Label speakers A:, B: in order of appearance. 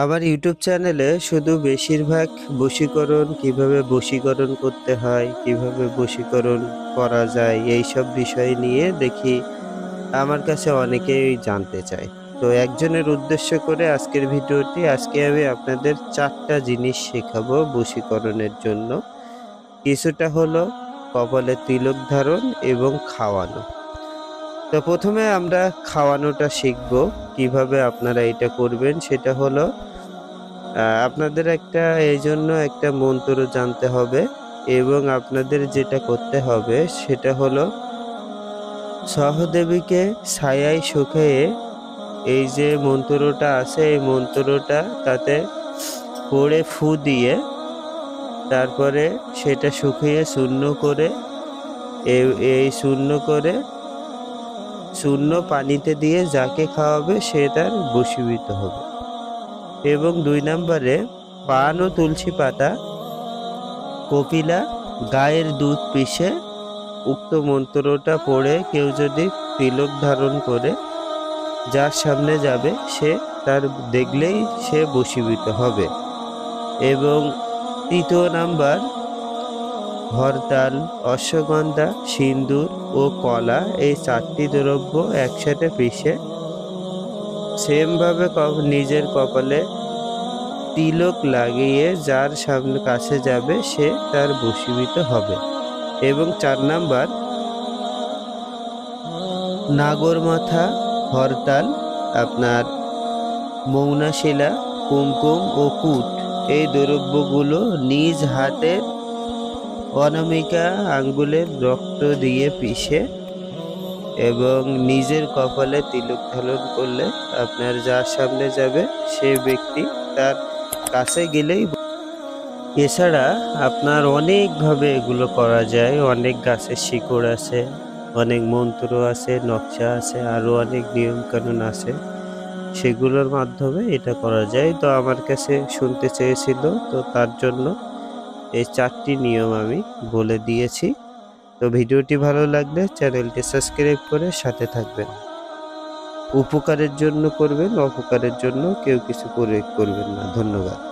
A: আমার ইউটিউব চ্যানেলে শুধু বেশিরভাগ বশীকরণ, কীভাবে বশীকরণ করতে হয়, কীভাবে বশীকরণ করা যায় এই সব বিষয় নিয়ে দেখি। আমার কাছে অনেকেই জানতে চায়। তো একজনের উদ্দেশ্য করে আজকের ভিডিওটি, আজকে আমি আপনাদের চারটা জিনিস শেখাবো বশীকরণের জন্য। কিছুটা হলো কপালে তিলক ধারণ এবং খাওয়ানো। তো প্রথমে আমরা খাওয়ানোটা শিখব। কীভাবে আপনারা এটা করবেন সেটা হলো আপনাদের একটা এই জন্য একটা মন্ত্র জানতে হবে এবং আপনাদের যেটা করতে হবে সেটা হলো, সহদেবীকে ছায়ায় শুকিয়ে এই যে মন্ত্রটা আছে, এই মন্ত্রটা তাতে পড়ে ফু দিয়ে তারপরে সেটা শুকিয়ে শূন্য করে এই- এই শূন্য করে শূন্য পানিতে দিয়ে যাকে খাওয়াবে সে তার বশীভূত হবে। এবং দুই নম্বরে পান ও তুলসী পাতা, কপিলা, গায়ের দুধ পিষে উক্ত মন্ত্রটা পড়ে কেউ যদি তিলক ধারণ করে, যার সামনে যাবে সে তার দেখলেই সে বশীভূত হবে। এবং তৃতীয় নাম্বার, হরতাল, অশ্বগন্ধা, সিন্দুর ও কলা এই চারটি দ্রব্য একসাথে পিষে সেমভাবে নিজের কপালে তিলক লাগিয়ে যার সামনে কাছে যাবে, সে তার বশীভূত হবে। এবং চার নাম্বার নাগর মাথা হরতাল, আপনার মৌনাশিলা, কুমকুম ও কুট। এই দ্রব্যগুলো নিজ হাতের অনামিকা আঙ্গুলের রক্ত দিয়ে পিষে এবং নিজের কপালে তিলক ধারণ করলে আপনার যার সামনে যাবে, সে ব্যক্তি তার কাছে গেলেই এছাড়া আপনার অনেকভাবে এগুলো করা যায়। অনেক গাছের শিকড় আছে, অনেক মন্ত্র আছে, নকশা আছে আরও অনেক নিয়মকানুন আছে। সেগুলোর মাধ্যমে এটা করা যায়। তো আমার কাছে শুনতে চেয়েছিল, তো তার জন্য এই চারটি নিয়ম আমি বলে দিয়েছি। তো ভিডিওটি ভালো লাগলে চ্যানেলটি সাবস্ক্রাইব করে সাথে থাকবেন। উপকারের জন্য করবেন, অপকারের জন্য কেউ কিছু প্রয়োগ করবেন না। ধন্যবাদ।